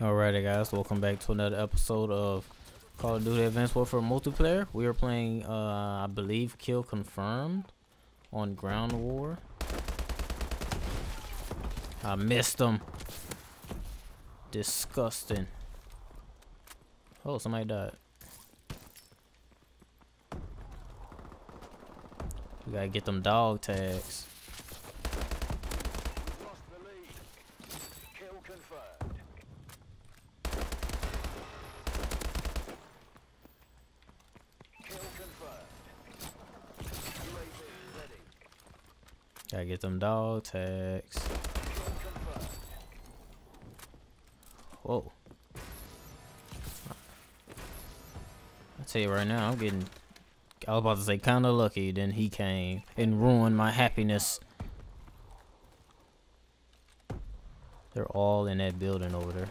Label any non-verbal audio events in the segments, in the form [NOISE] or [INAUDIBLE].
Alrighty guys, welcome back to another episode of Call of Duty Advanced Warfare Multiplayer. We are playing, uh, I believe, Kill Confirmed on Ground War. I missed him. Disgusting. Oh, somebody died. We gotta get them dog tags. Lost the lead. Kill confirmed. Kill confirmed. UAV ready. Gotta get them dog tags. Whoa. I tell you right now, I'm getting. I was about to say kind of lucky. Then he came and ruined my happiness. They're all in that building over there.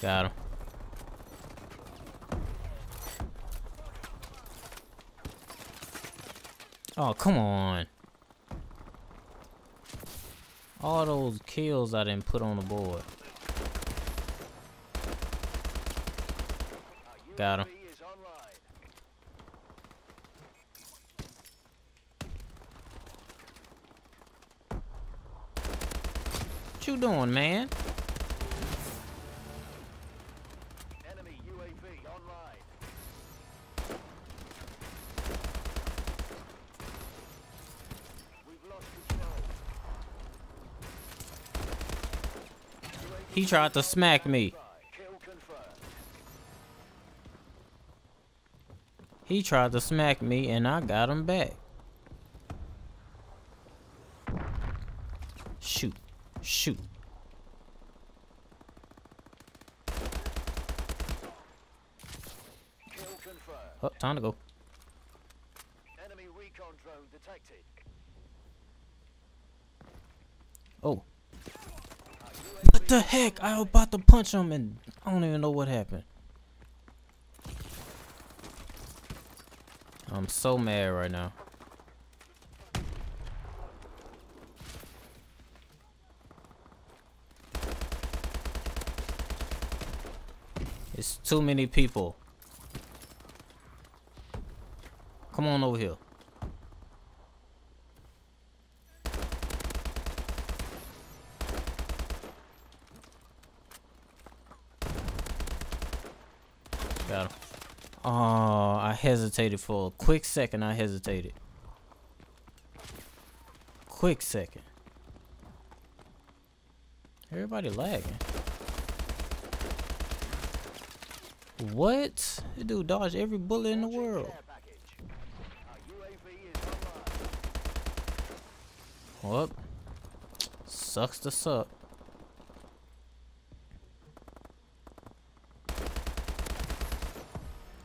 Got him. Oh, come on. All those kills I didn't put on the board. Got him. What you doing, man? He tried to smack me. He tried to smack me and I got him back. Shoot. Shoot. Oh, time to go. Enemy recon drone detected. Oh. Our What the heck? I was about to punch him and I don't even know what happened. I'm so mad right now. It's too many people. Come on over here. Got him. Oh, I hesitated for a quick second. I hesitated. Quick second. Everybody lagging. What? This dude dodged every bullet in the world. What? Sucks to suck.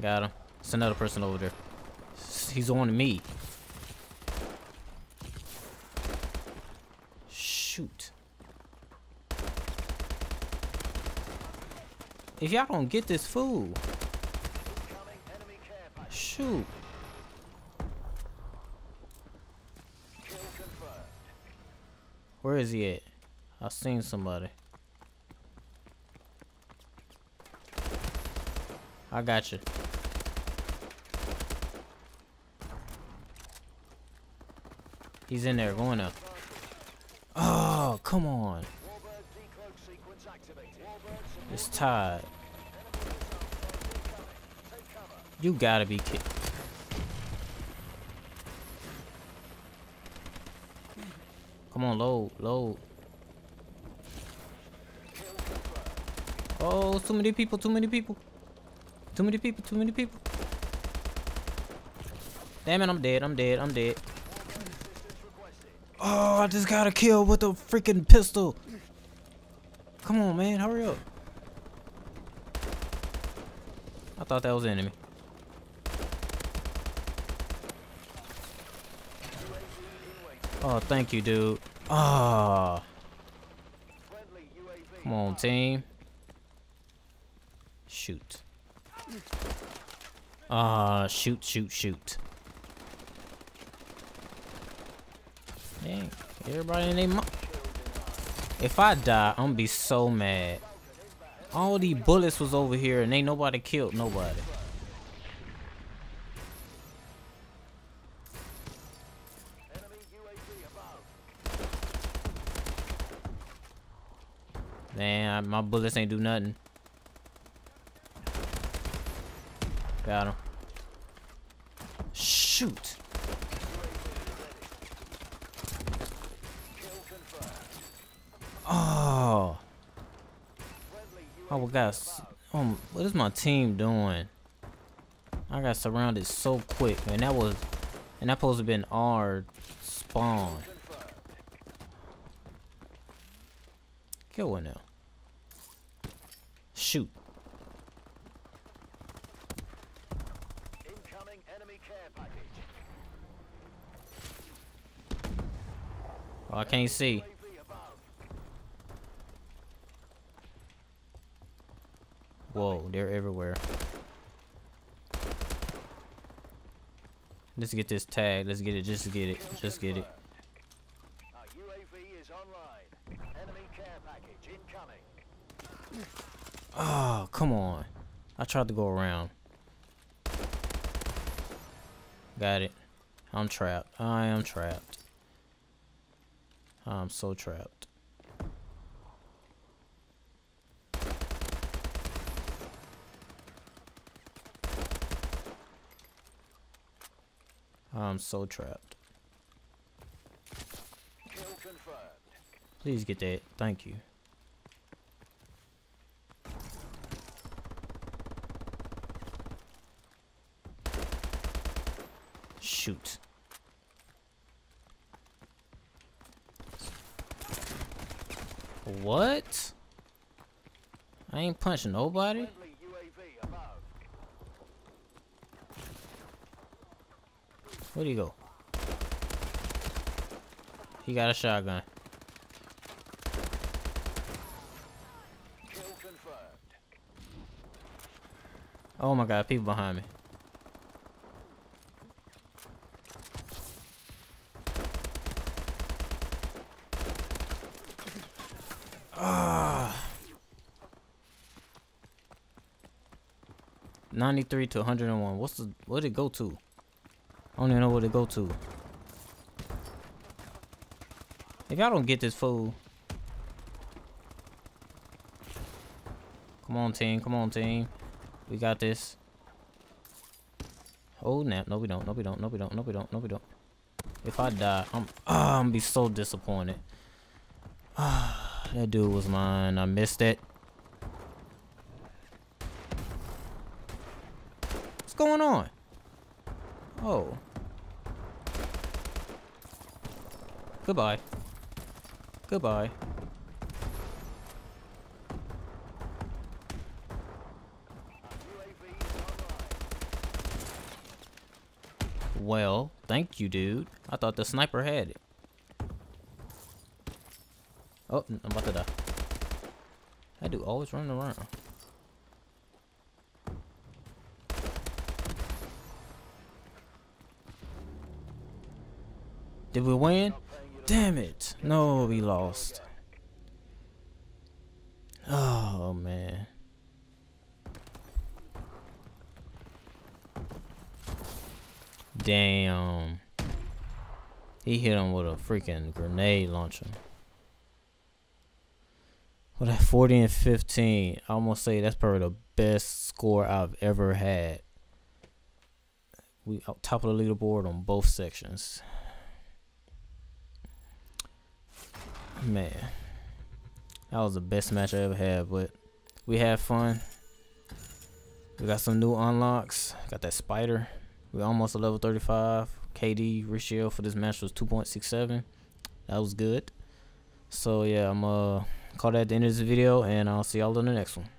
Got him. It's another person over there. He's on me. Shoot. If y'all don't get this fool, shoot. Where is he at? I seen somebody. I got you. He's in there, going up. Oh, come on. It's tied. You gotta be kidding. Come on, load, load. Oh, too many people, too many people. Too many people, too many people. Damn it, I'm dead, I'm dead, I'm dead. Oh, I just got a kill with a freaking pistol. Come on, man, hurry up. I thought that was enemy. Oh, thank you, dude. Ah, Friendly come on, team. Shoot. Ah, shoot, shoot, shoot. Dang, everybody in their If I die, I'm gonna be so mad. All these bullets was over here and ain't nobody killed nobody. Man, my bullets ain't do nothing. Got him. Shoot. Oh. Oh, we got. Um, what is my team doing? I got surrounded so quick, and that was, and that supposed to been our spawn. Kill one now. Shoot. Oh, I can't see. Whoa, they're everywhere. Let's get this tag. Let's get it. Just get it. Just get it. Oh, come on. I tried to go around. Got it. I'm trapped. I am trapped. I'm so trapped. I'm so trapped. Kill confirmed. Please get that. Thank you. Shoot. What? I ain't punching nobody. Where'd he go? He got a shotgun. Oh my god, people behind me. Ah. 93 to 101. What's the what did it go to? I don't even know what it go to. If y'all don't get this fool. Come on team, come on team. We got this. Oh nap, no we don't, no we don't, no we don't, no we don't, no we don't. If I die, I'm ah, I'm be so disappointed. [SIGHS] That dude was mine. I missed it. Going on? Oh. Goodbye. Goodbye. Well, thank you, dude. I thought the sniper had it. Oh, I'm about to die. That dude always running around. Did we win? Damn it. No, we lost. Oh, man. Damn. He hit him with a freaking grenade launcher. Well, that 40 and 15, I almost say that's probably the best score I've ever had. We out top of the leaderboard on both sections. Man, that was the best match I ever had. But we had fun. We got some new unlocks. Got that spider. We almost a level 35. KD ratio for this match was 2.67. That was good. So yeah, I'm uh call that the end of this video, and I'll see y'all in the next one.